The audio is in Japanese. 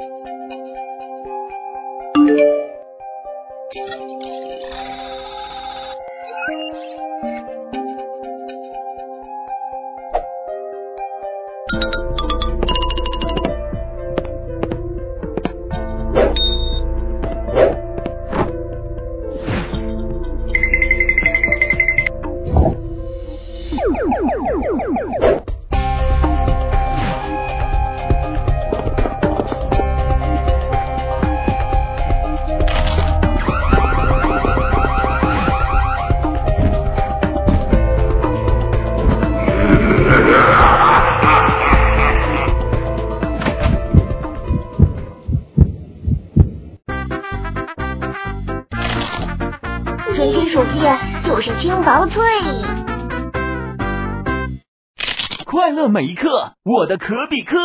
you 纯金手机就是轻薄脆。快乐每一刻，我的可比克。